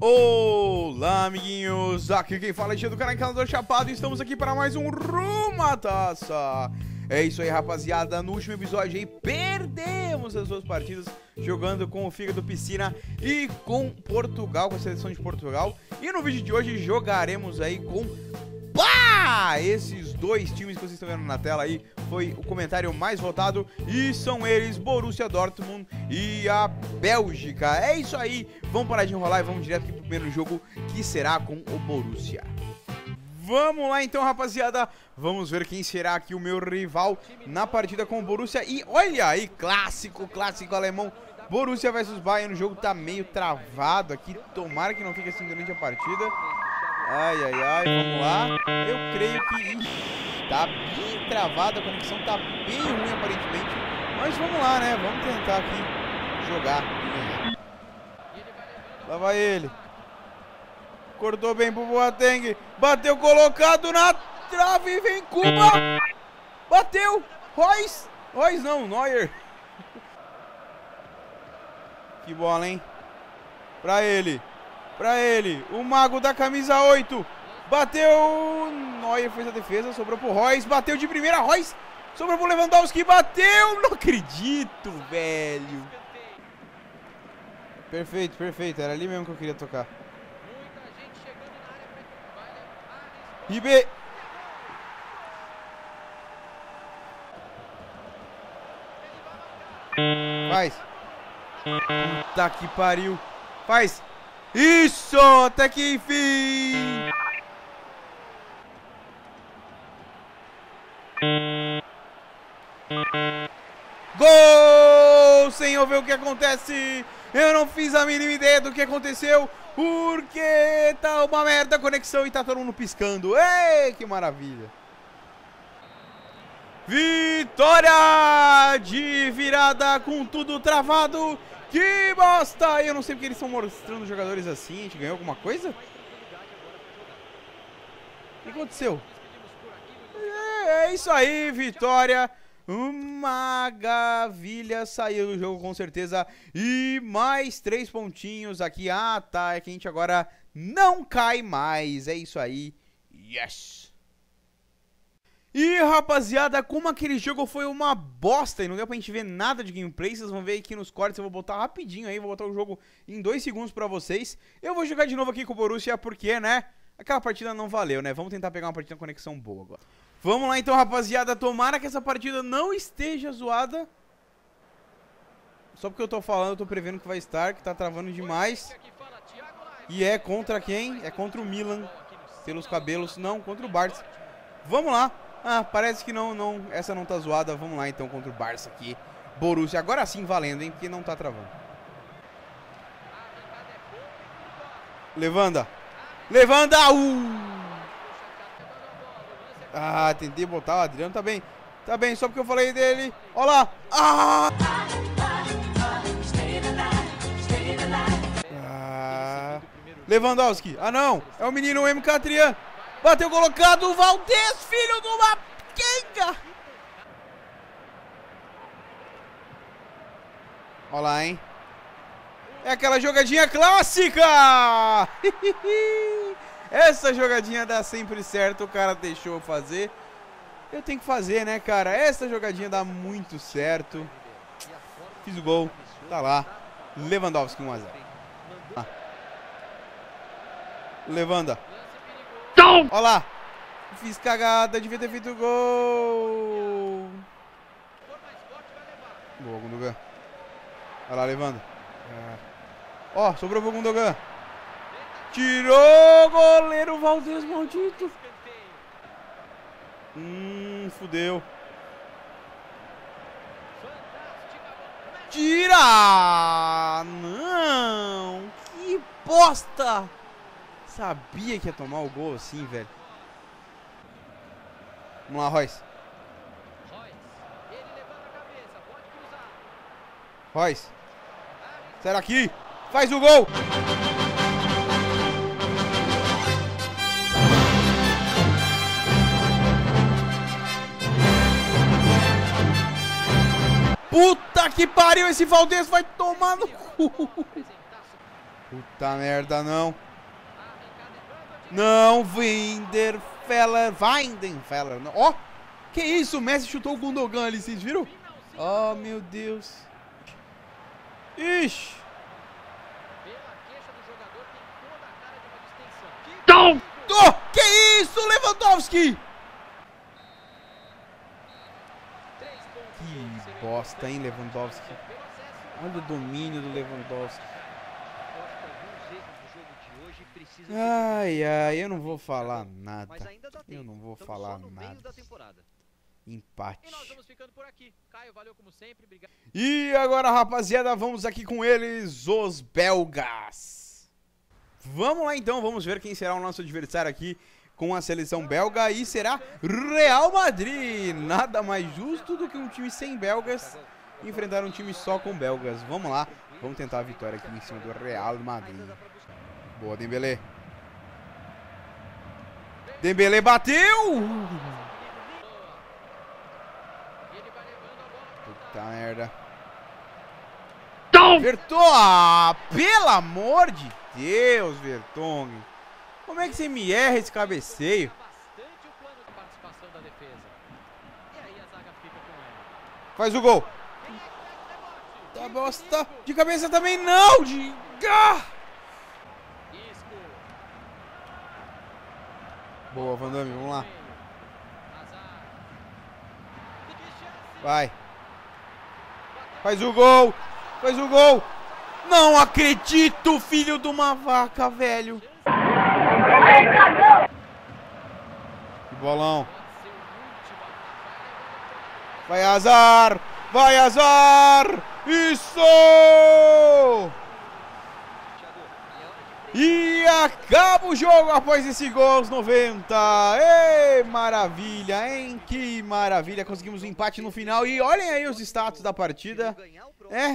Olá, amiguinhos! Aqui quem fala é do canal Encanador Chapado e estamos aqui para mais um Ruma Taça! É isso aí, rapaziada. No último episódio aí, perdemos as duas partidas jogando com o Fígado Piscina e com Portugal, com a seleção de Portugal. E no vídeo de hoje jogaremos aí com Pá! Esses dois times que vocês estão vendo na tela aí foi o comentário mais votado e são eles Borussia Dortmund e a Bélgica. É isso aí, vamos parar de enrolar e vamos direto aqui pro primeiro jogo que será com o Borussia. Vamos lá então, rapaziada. Vamos ver quem será aqui o meu rival na partida com o Borussia. E olha aí, clássico, clássico alemão. Borussia versus Bayern. O jogo tá meio travado aqui. Tomara que não fique assim durante a partida. Ai, ai, ai, vamos lá. Eu creio que... Ixi, tá bem travada, a conexão tá bem ruim aparentemente. Mas vamos lá, né? Vamos tentar aqui jogar Lá vai ele. Cortou bem pro Boateng. Bateu colocado na trave. Vem Cuba. Bateu. Royce. Royce não, Neuer. Que bola, hein? Pra ele. Pra ele. O mago da camisa 8. Bateu. Neuer fez a defesa. Sobrou pro Royce. Bateu de primeira. Royce. Sobrou pro Lewandowski. Bateu. Não acredito, velho. Perfeito, perfeito. Era ali mesmo que eu queria tocar. Ribe. Faz. Puta que pariu. Faz. Isso! Até que enfim! Gol! Sem ver o que acontece. Eu não fiz a mínima ideia do que aconteceu. Porque tá uma merda a conexão e tá todo mundo piscando. Ei, que maravilha. Vitória de virada com tudo travado. Que bosta! Eu não sei porque eles estão mostrando jogadores assim. A gente ganhou alguma coisa? O que aconteceu? É, é isso aí, vitória. Uma gavilha saiu do jogo com certeza. E mais três pontinhos aqui. Ah, tá. É que a gente agora não cai mais. É isso aí. Yes! E rapaziada, como aquele jogo foi uma bosta e não deu pra gente ver nada de gameplay, vocês vão ver aqui nos cortes, eu vou botar rapidinho aí, vou botar o jogo em dois segundos pra vocês. Eu vou jogar de novo aqui com o Borussia porque, né, aquela partida não valeu, né, vamos tentar pegar uma partida com conexão boa agora. Vamos lá então, rapaziada. Tomara que essa partida não esteja zoada. Só porque eu tô falando, eu tô prevendo que vai estar, que tá travando demais. E é contra quem? É contra o Milan. Pelos cabelos. Não, contra o Barça. Vamos lá. Ah, parece que não, não. Essa não tá zoada. Vamos lá então contra o Barça aqui. Borussia. Agora sim valendo, hein? Porque não tá travando. Levanda. Levanda! Uh! Ah, tentei botar o Adriano, tá bem. Tá bem, só porque eu falei dele. Olha lá. Ah! ah! Lewandowski. Ah, não. É o menino MK Trian. Bateu colocado. O Valdez, filho de uma quenga. Olha lá, hein. É aquela jogadinha clássica. Essa jogadinha dá sempre certo, o cara deixou fazer. Eu tenho que fazer, né, cara? Essa jogadinha dá muito certo. Fiz o gol, tá lá. Lewandowski 1 a 0. Ah. Levanda. Olha lá. Fiz cagada, devia ter feito gol. Boa, Gundogan. Olha lá, levando. Ó, oh, sobrou pro Gundogan. Tirou o goleiro Valdez, maldito. Hum, fudeu. Tira! Não! Que bosta! Sabia que ia tomar o gol assim, velho. Vamos lá, Royce. Royce. Será que faz o gol? Puta que pariu, esse Valdez vai tomar no cu. Puta merda, não. Não, Winderfeller. Weidenfeller. Ó, oh, que isso? O Messi chutou o Gundogan ali, vocês viram? Oh, meu Deus. Ixi. Não! Oh, que isso, Lewandowski? Que bosta, hein, Lewandowski? Olha o domínio do Lewandowski. Ai, ai, eu não vou falar nada. Eu não vou falar nada. Empate. E agora, rapaziada, vamos aqui com eles, os belgas. Vamos lá então, vamos ver quem será o nosso adversário aqui com a seleção belga e será Real Madrid. Nada mais justo do que um time sem belgas enfrentar um time só com belgas. Vamos lá, vamos tentar a vitória aqui em cima do Real Madrid. Boa, Dembele. Dembele bateu! Puta merda. Vertonghen! Ah, pelo amor de Deus, Vertonghen. Como é que você me erra esse cabeceio? Faz o gol. Tá bosta. De cabeça também não. De... Ah! Boa, Van vamos lá. Vai. Faz o gol. Faz o gol. Não acredito, filho de uma vaca, velho. Que bolão. Vai azar. Vai azar. Isso! E acaba o jogo após esse gol aos 90. Ei, maravilha, hein? Que maravilha. Conseguimos um empate no final. E olhem aí os status da partida. É.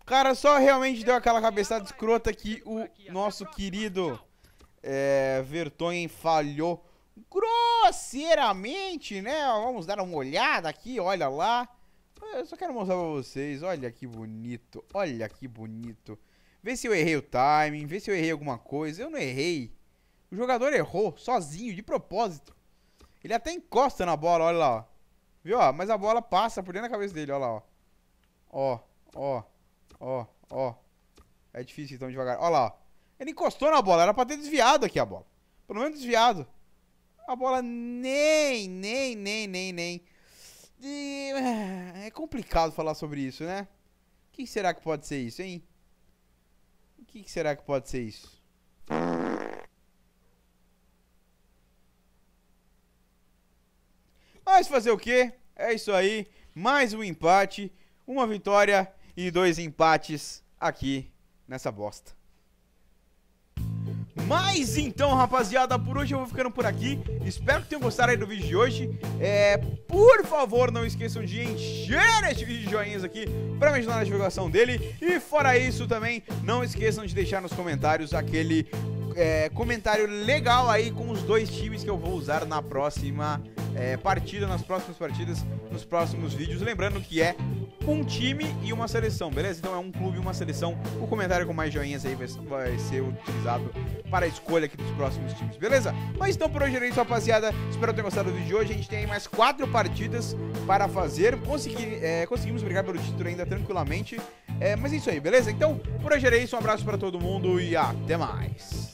O cara só realmente deu aquela cabeçada escrota que o nosso querido é, falhou grosseiramente, né? Vamos dar uma olhada aqui, olha lá. Eu só quero mostrar pra vocês. Olha que bonito. Olha que bonito. Vê se eu errei o timing, vê se eu errei alguma coisa. Eu não errei. O jogador errou, sozinho, de propósito. Ele até encosta na bola, olha lá, ó. Viu, ó? Mas a bola passa por dentro da cabeça dele, olha lá, ó. Ó, ó, ó, ó. É difícil então devagar. Olha lá, ó. Ele encostou na bola, era pra ter desviado aqui a bola. Pelo menos desviado. A bola nem, nem, nem, nem, nem. É complicado falar sobre isso, né? O que será que pode ser isso, hein? O que, que será que pode ser isso? Mas fazer o quê? É isso aí. Mais um empate, uma vitória e dois empates aqui nessa bosta. Mas então, rapaziada, por hoje eu vou ficando por aqui. Espero que tenham gostado aí do vídeo de hoje. É, por favor, não esqueçam de encher este vídeo de joinhas aqui para me ajudar na divulgação dele. E fora isso também, não esqueçam de deixar nos comentários aquele é, comentário legal aí com os dois times que eu vou usar na próxima é, partida, nas próximas partidas, nos próximos vídeos. Lembrando que é um time e uma seleção, beleza? Então é um clube e uma seleção. O comentário com mais joinhas aí vai, ser utilizado para a escolha aqui dos próximos times, beleza? Mas então por hoje era isso, rapaziada. Espero ter gostado do vídeo de hoje. A gente tem mais quatro partidas para fazer. Consegui, é, conseguimos brigar pelo título ainda tranquilamente. É, mas é isso aí, beleza? Então, por hoje era isso. Um abraço para todo mundo e até mais.